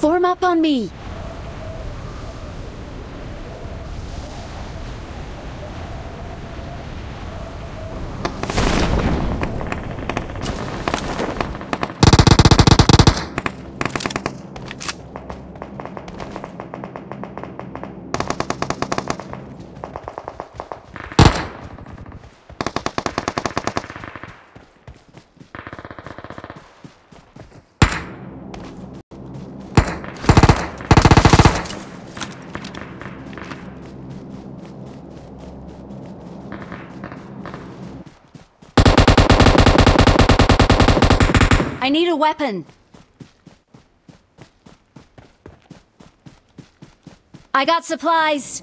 Form up on me. I need a weapon. I got supplies.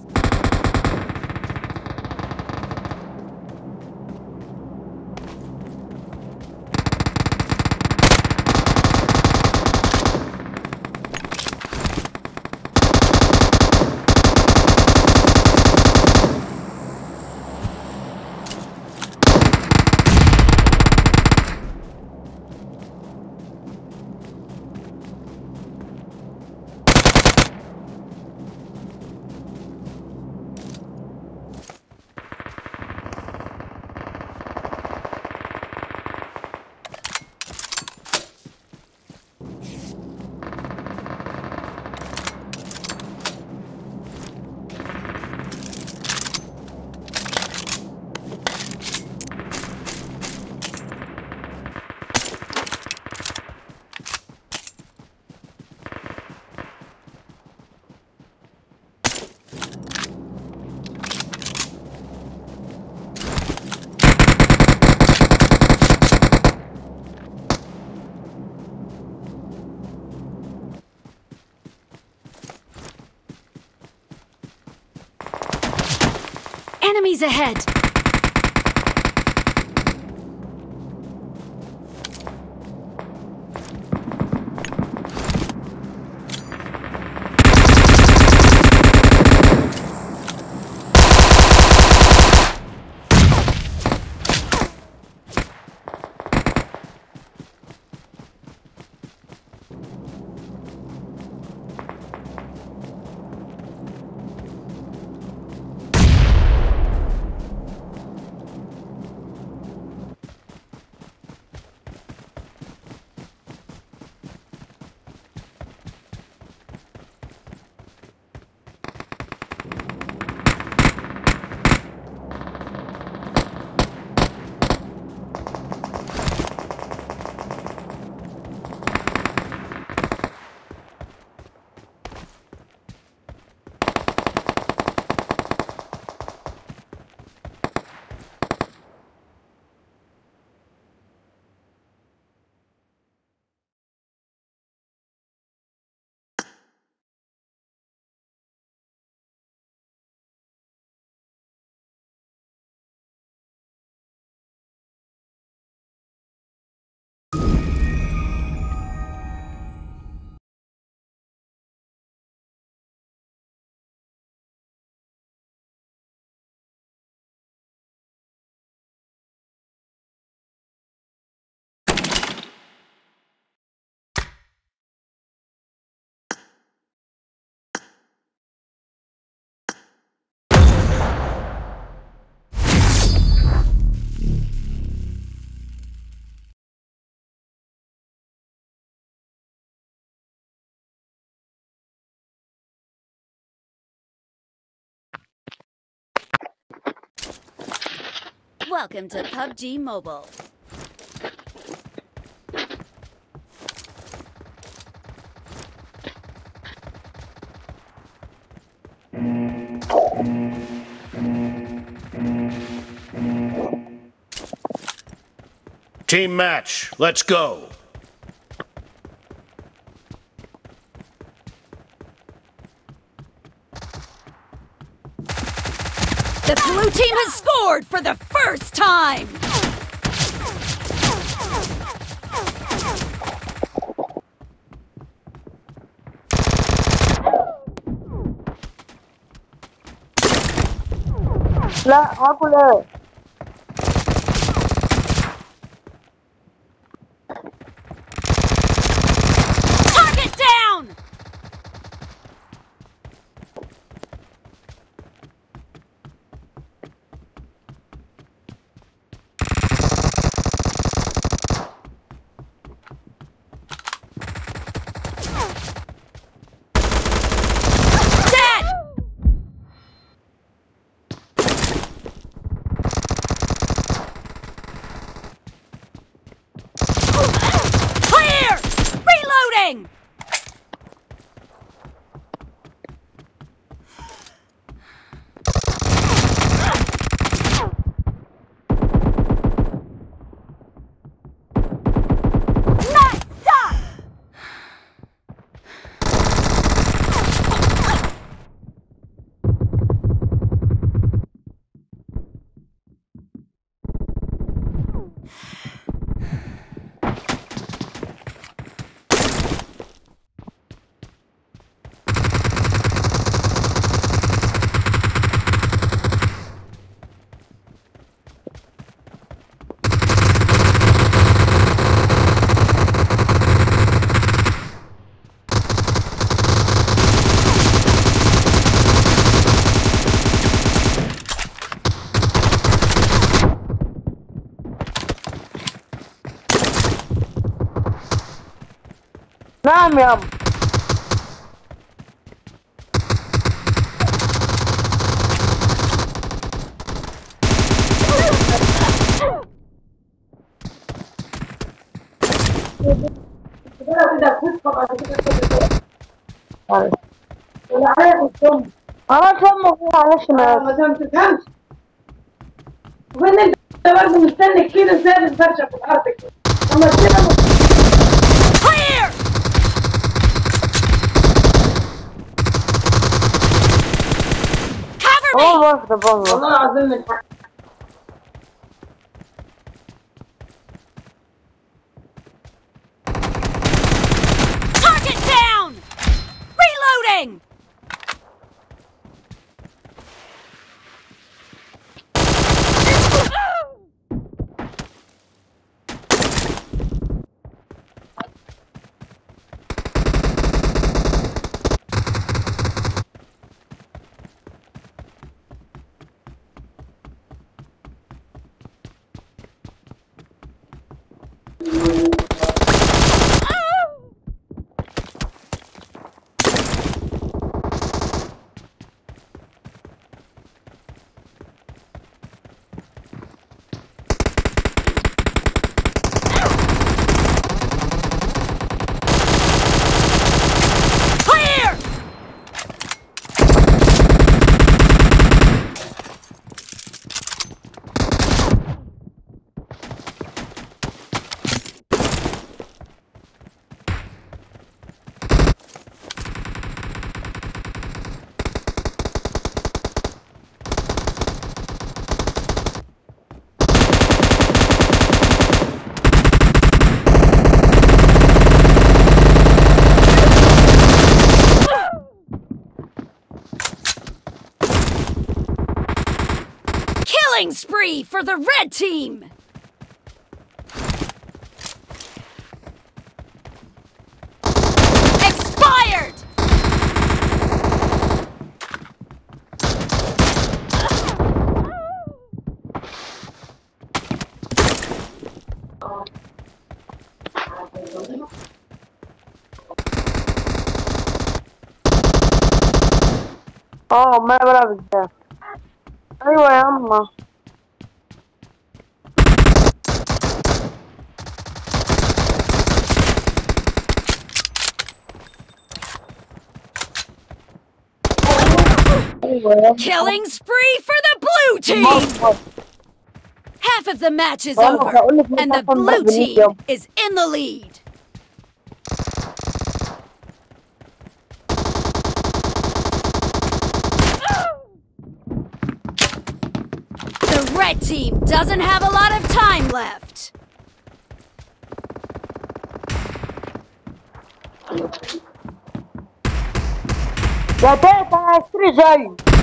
Enemies ahead! Welcome to PUBG Mobile. Team match, let's go. The blue team has scored for the first time! La نعم يا عم. خلاص هم معلش ما ما تفهمش وين انت برضه مستني كده إزاي الفرشه في الأرض. كده of the bomb. Allah azim Target down! Reloading! Killing spree for the red team! Expired! Oh, man, what happened there? Killing spree for the blue team! Half of the match is over, and the blue team is in the lead. red team doesn't have a lot of time left. Я бей, стрижай!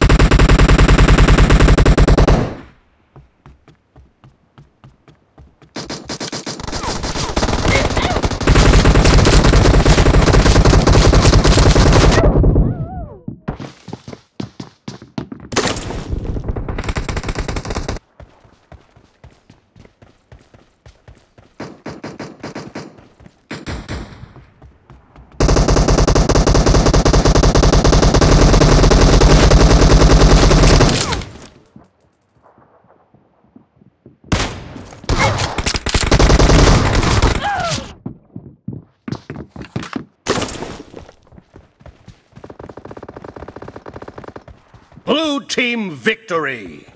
Team victory!